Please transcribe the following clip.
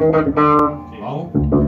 아홉.